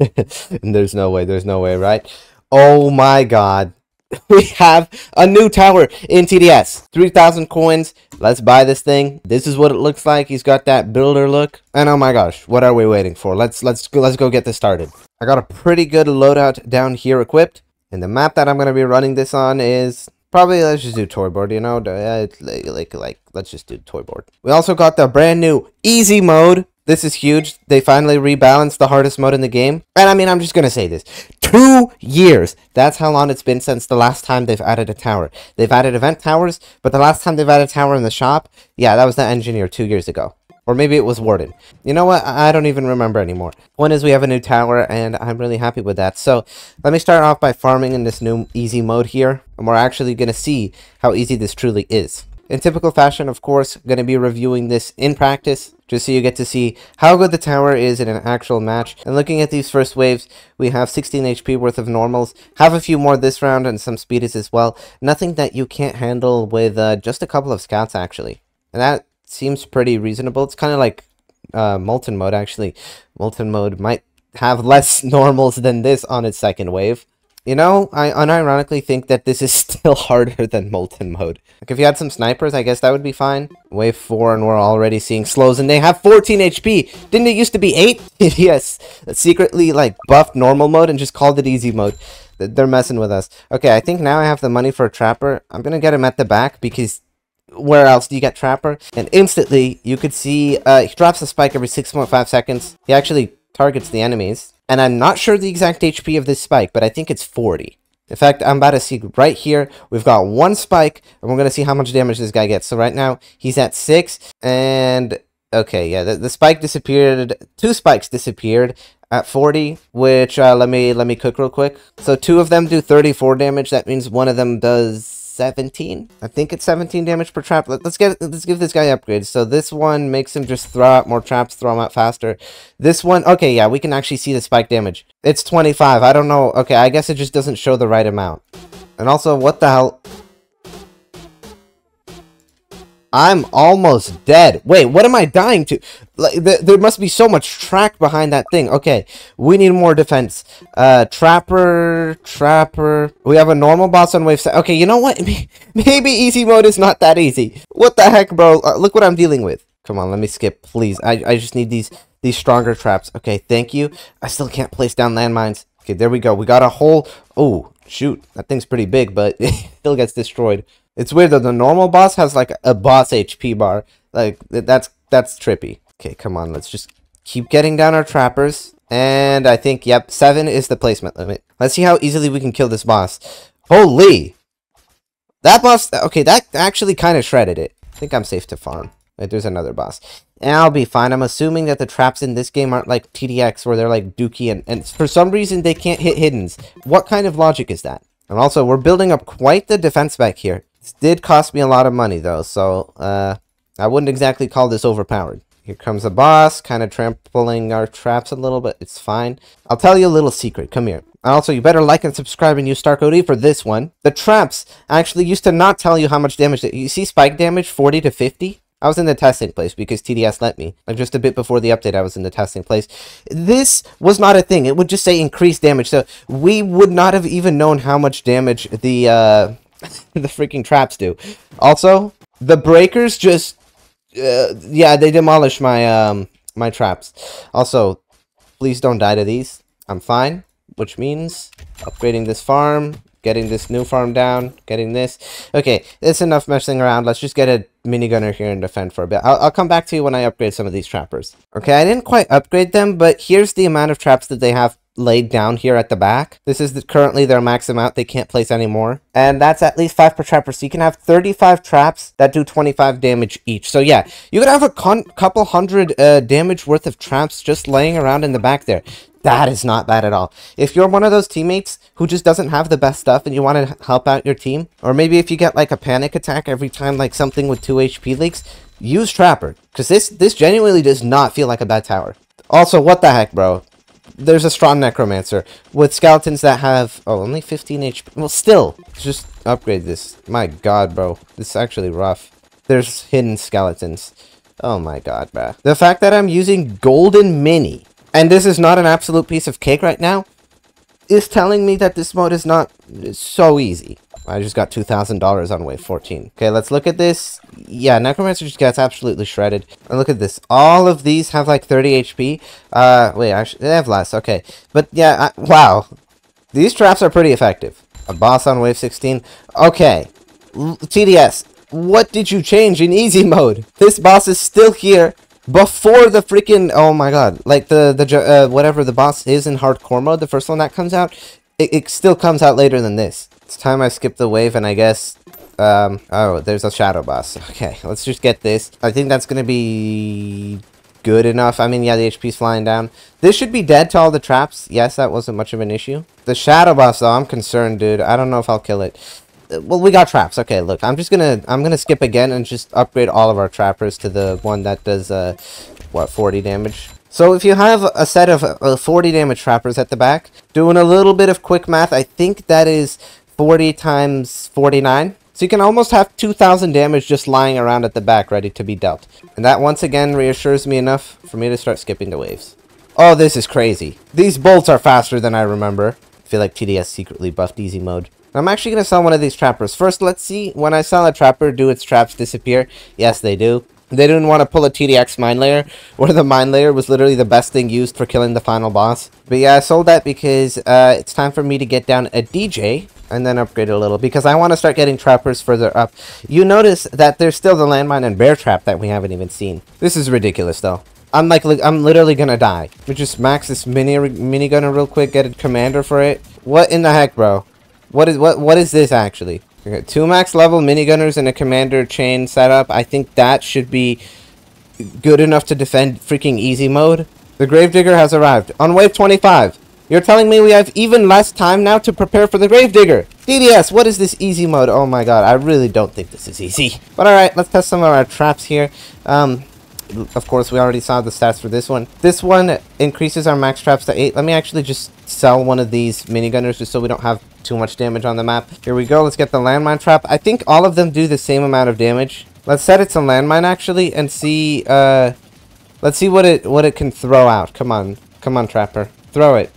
there's no way, there's no way, right? Oh my god. We have a new tower in TDS. 3,000 coins. Let's buy this thing. This is what it looks like. He's got that builder look. And oh my gosh, what are we waiting for? Let's let's go, let's go get this started. I got a pretty good loadout down here equipped. And the map that I'm going to be running this on is Probably let's just do toy board, you know, uh, like, like, like, let's just do toy board. We also got the brand new easy mode. This is huge. They finally rebalanced the hardest mode in the game. And I mean, I'm just going to say this. Two years. That's how long it's been since the last time they've added a tower. They've added event towers, but the last time they've added a tower in the shop, yeah, that was the engineer two years ago. Or maybe it was Warden. You know what? I don't even remember anymore. One is we have a new tower, and I'm really happy with that. So, let me start off by farming in this new easy mode here. And we're actually going to see how easy this truly is. In typical fashion, of course, going to be reviewing this in practice, just so you get to see how good the tower is in an actual match. And looking at these first waves, we have 16 HP worth of normals, have a few more this round, and some speedies as well. Nothing that you can't handle with uh, just a couple of scouts, actually. And that seems pretty reasonable. It's kind of like uh, Molten Mode, actually. Molten Mode might have less normals than this on its second wave. You know, I unironically think that this is still harder than Molten Mode. Like, if you had some snipers, I guess that would be fine. Wave 4, and we're already seeing slows, and they have 14 HP! Didn't it used to be 8? yes, secretly, like, buffed normal mode and just called it easy mode. They're messing with us. Okay, I think now I have the money for a Trapper. I'm gonna get him at the back, because where else do you get Trapper? And instantly, you could see uh, he drops a spike every 6.5 seconds. He actually targets the enemies. And I'm not sure the exact HP of this spike, but I think it's 40. In fact, I'm about to see right here, we've got one spike, and we're going to see how much damage this guy gets. So right now, he's at 6, and... Okay, yeah, the, the spike disappeared, two spikes disappeared at 40, which, uh, let me, let me cook real quick. So two of them do 34 damage, that means one of them does 17. I think it's 17 damage per trap. Let, us get let's give this guy upgrades. So this one makes him just throw out more traps, throw them out faster. This one, okay, yeah, we can actually see the spike damage. It's 25. I don't know. Okay, I guess it just doesn't show the right amount. And also, what the hell? I'm almost dead. Wait, what am I dying to? Like, th there must be so much track behind that thing. Okay, we need more defense. Uh, Trapper, Trapper. We have a normal boss on wave Okay, you know what? Maybe easy mode is not that easy. What the heck, bro? Uh, look what I'm dealing with. Come on, let me skip, please. I, I just need these these stronger traps. Okay, thank you. I still can't place down landmines. Okay, there we go. We got a whole... Oh, shoot. That thing's pretty big, but it still gets destroyed. It's weird that the normal boss has like a boss HP bar. Like that's that's trippy. Okay, come on, let's just keep getting down our trappers. And I think, yep, 7 is the placement limit. Let's see how easily we can kill this boss. Holy! That boss, okay, that actually kind of shredded it. I think I'm safe to farm. Wait, there's another boss. And I'll be fine. I'm assuming that the traps in this game aren't like TDX where they're like dookie and, and for some reason they can't hit hiddens. What kind of logic is that? And also, we're building up quite the defense back here. This did cost me a lot of money, though, so uh, I wouldn't exactly call this overpowered. Here comes the boss, kind of trampling our traps a little bit. It's fine. I'll tell you a little secret. Come here. Also, you better like and subscribe and use StarCode for this one. The traps actually used to not tell you how much damage... You see spike damage 40 to 50? I was in the testing place because TDS let me. Like just a bit before the update, I was in the testing place. This was not a thing. It would just say increased damage. So we would not have even known how much damage the uh, the freaking traps do. Also, the breakers just, uh, yeah, they demolish my, um, my traps. Also, please don't die to these. I'm fine, which means upgrading this farm, getting this new farm down, getting this. Okay, it's enough messing around. Let's just get a minigunner here and defend for a bit. I'll, I'll come back to you when I upgrade some of these trappers. Okay, I didn't quite upgrade them, but here's the amount of traps that they have laid down here at the back. This is the, currently their max amount. They can't place anymore. And that's at least 5 per trapper. So you can have 35 traps that do 25 damage each. So yeah, you could have a couple hundred uh, damage worth of traps just laying around in the back there. That is not bad at all. If you're one of those teammates who just doesn't have the best stuff and you want to help out your team, or maybe if you get like a panic attack every time like something with 2 HP leaks, use Trapper. Because this, this genuinely does not feel like a bad tower. Also, what the heck, bro? there's a strong necromancer with skeletons that have oh only 15 HP. Well, still, just upgrade this. My God, bro, this is actually rough. There's hidden skeletons. Oh my God, bro. The fact that I'm using golden mini and this is not an absolute piece of cake right now, is telling me that this mode is not so easy. I just got $2,000 on wave 14. Okay, let's look at this. Yeah, Necromancer just gets absolutely shredded. And look at this. All of these have like 30 HP. Uh, wait, actually, they have less. Okay. But yeah, I, wow. These traps are pretty effective. A boss on wave 16. Okay. L TDS, what did you change in easy mode? This boss is still here before the freaking oh my god like the the uh, whatever the boss is in hardcore mode the first one that comes out it, it still comes out later than this. It's time i skip the wave and i guess um oh there's a shadow boss. Okay let's just get this. I think that's gonna be good enough. I mean yeah the hp's flying down. This should be dead to all the traps. Yes that wasn't much of an issue. The shadow boss though i'm concerned dude. I don't know if i'll kill it well, we got traps. Okay, look, I'm just gonna, I'm gonna skip again and just upgrade all of our trappers to the one that does, uh, what, 40 damage. So if you have a set of uh, 40 damage trappers at the back, doing a little bit of quick math, I think that is 40 times 49. So you can almost have 2,000 damage just lying around at the back ready to be dealt. And that once again reassures me enough for me to start skipping the waves. Oh, this is crazy. These bolts are faster than I remember. I feel like TDS secretly buffed easy mode. I'm actually going to sell one of these trappers. First, let's see. When I sell a trapper, do its traps disappear? Yes, they do. They didn't want to pull a TDX mine layer, where the mine layer was literally the best thing used for killing the final boss. But yeah, I sold that because uh, it's time for me to get down a DJ and then upgrade a little because I want to start getting trappers further up. You notice that there's still the landmine and bear trap that we haven't even seen. This is ridiculous though. I'm like, I'm literally gonna die. We just max this mini minigun real quick, get a commander for it. What in the heck, bro? What is what what is this actually? Okay, two max level minigunners and a commander chain setup. I think that should be good enough to defend freaking easy mode. The Gravedigger has arrived on wave 25. You're telling me we have even less time now to prepare for the Gravedigger. TDS, what is this easy mode? Oh my god, I really don't think this is easy. But alright, let's test some of our traps here. Um, of course, we already saw the stats for this one. This one increases our max traps to 8. Let me actually just sell one of these minigunners just so we don't have too much damage on the map. Here we go. Let's get the landmine trap. I think all of them do the same amount of damage. Let's set it to landmine, actually, and see, uh... Let's see what it what it can throw out. Come on. Come on, Trapper. Throw it.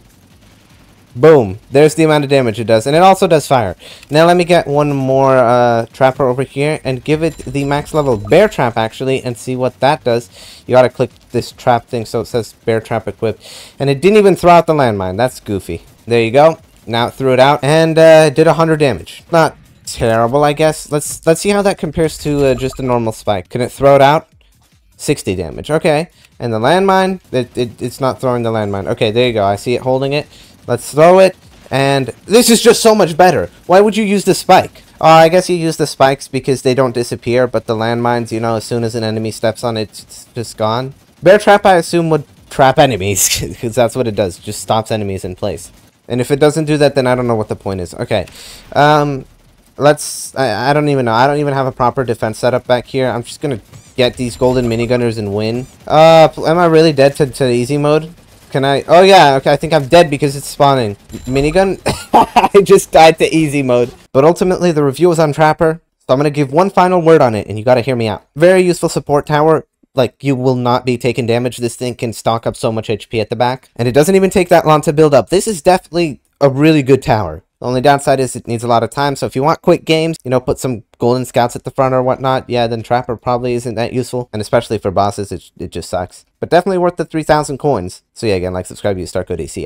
Boom. There's the amount of damage it does. And it also does fire. Now let me get one more uh, trapper over here and give it the max level bear trap actually and see what that does. You gotta click this trap thing so it says bear trap equipped. And it didn't even throw out the landmine. That's goofy. There you go. Now threw it out and uh, did 100 damage. Not terrible, I guess. Let's let's see how that compares to uh, just a normal spike. Can it throw it out? 60 damage. Okay. And the landmine, it, it, it's not throwing the landmine. Okay, there you go. I see it holding it. Let's throw it. And this is just so much better. Why would you use the spike? Uh, I guess you use the spikes because they don't disappear, but the landmines, you know, as soon as an enemy steps on it, it's just gone. Bear Trap, I assume, would trap enemies, because that's what it does. Just stops enemies in place. And if it doesn't do that, then I don't know what the point is. Okay. Um, let's... I, I don't even know. I don't even have a proper defense setup back here. I'm just going to get these golden minigunners and win. Uh, am I really dead to, to easy mode? Can I? Oh yeah, okay, I think I'm dead because it's spawning. Minigun? I just died to easy mode. But ultimately, the review was on Trapper, so I'm to give one final word on it, and you got to hear me out. Very useful support tower. Like, you will not be taking damage. This thing can stock up so much HP at the back. And it doesn't even take that long to build up. This is definitely a really good tower. The only downside is it needs a lot of time, so if you want quick games, you know, put some golden scouts at the front or whatnot, yeah, then Trapper probably isn't that useful. And especially for bosses, it, it just sucks. But definitely worth the 3,000 coins. So yeah, again, like, subscribe, you start good AC.